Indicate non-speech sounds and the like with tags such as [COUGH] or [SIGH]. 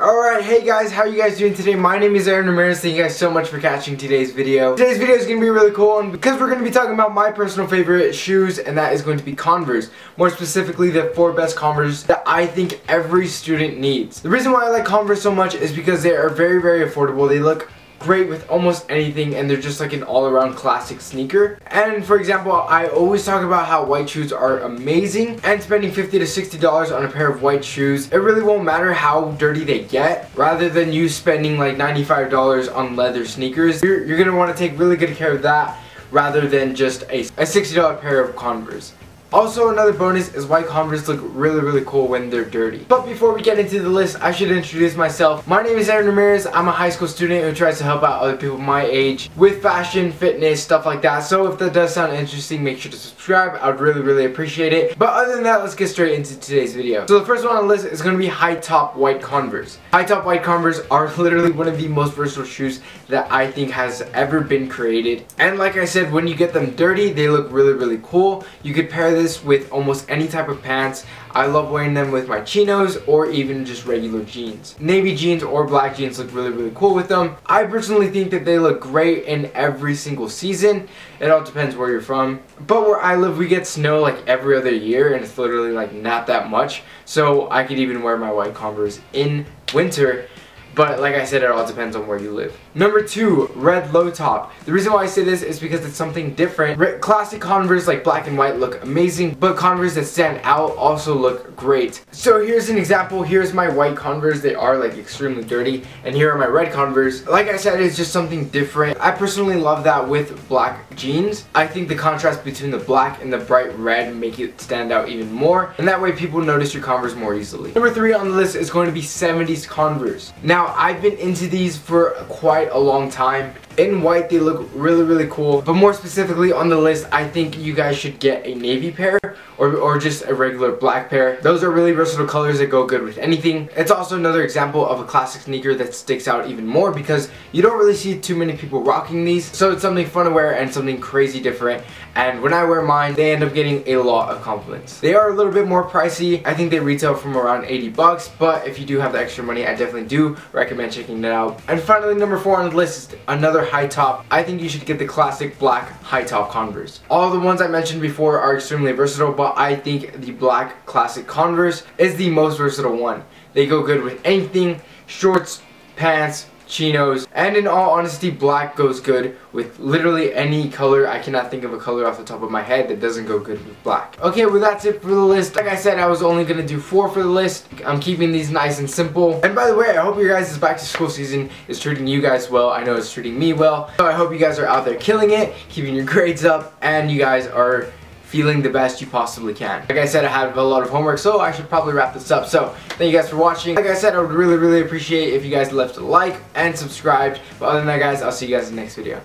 Alright, hey guys, how are you guys doing today? My name is Aaron Ramirez. Thank you guys so much for catching today's video. Today's video is going to be really cool and because we're going to be talking about my personal favorite shoes and that is going to be Converse. More specifically, the four best Converse that I think every student needs. The reason why I like Converse so much is because they are very, very affordable. They look great with almost anything and they're just like an all-around classic sneaker. And for example, I always talk about how white shoes are amazing and spending 50 to $60 on a pair of white shoes, it really won't matter how dirty they get rather than you spending like $95 on leather sneakers. You're, you're gonna wanna take really good care of that rather than just a, a $60 pair of Converse. Also another bonus is white Converse look really really cool when they're dirty. But before we get into the list, I should introduce myself. My name is Aaron Ramirez. I'm a high school student who tries to help out other people my age with fashion, fitness, stuff like that. So if that does sound interesting, make sure to subscribe. I would really really appreciate it. But other than that, let's get straight into today's video. So the first one on the list is going to be high top white Converse. High top white Converse are [LAUGHS] literally one of the most versatile shoes that I think has ever been created. And like I said, when you get them dirty, they look really really cool. You could pair this with almost any type of pants. I love wearing them with my chinos or even just regular jeans. Navy jeans or black jeans look really, really cool with them. I personally think that they look great in every single season. It all depends where you're from. But where I live, we get snow like every other year and it's literally like not that much. So I could even wear my white Converse in winter but like I said, it all depends on where you live. Number two, red low top. The reason why I say this is because it's something different. Classic Converse like black and white look amazing, but Converse that stand out also look great. So here's an example. Here's my white Converse. They are like extremely dirty. And here are my red Converse. Like I said, it's just something different. I personally love that with black jeans. I think the contrast between the black and the bright red make it stand out even more. And that way people notice your Converse more easily. Number three on the list is going to be 70s Converse. Now, I've been into these for quite a long time. In white, they look really, really cool. But more specifically on the list, I think you guys should get a navy pair or, or just a regular black pair. Those are really versatile colors that go good with anything. It's also another example of a classic sneaker that sticks out even more because you don't really see too many people rocking these. So it's something fun to wear and something crazy different. And when I wear mine, they end up getting a lot of compliments. They are a little bit more pricey. I think they retail from around 80 bucks, but if you do have the extra money, I definitely do recommend checking that out. And finally, number four on the list is another high top. I think you should get the classic black high top Converse. All the ones I mentioned before are extremely versatile, but I think the black classic Converse is the most versatile one. They go good with anything, shorts, pants, chinos, and in all honesty, black goes good with literally any color. I cannot think of a color off the top of my head that doesn't go good with black. Okay, well that's it for the list. Like I said, I was only gonna do four for the list. I'm keeping these nice and simple. And by the way, I hope your guys' back to school season is treating you guys well. I know it's treating me well. So I hope you guys are out there killing it, keeping your grades up, and you guys are feeling the best you possibly can. Like I said, I have a lot of homework, so I should probably wrap this up. So, thank you guys for watching. Like I said, I would really, really appreciate if you guys left a like and subscribed. But other than that, guys, I'll see you guys in the next video.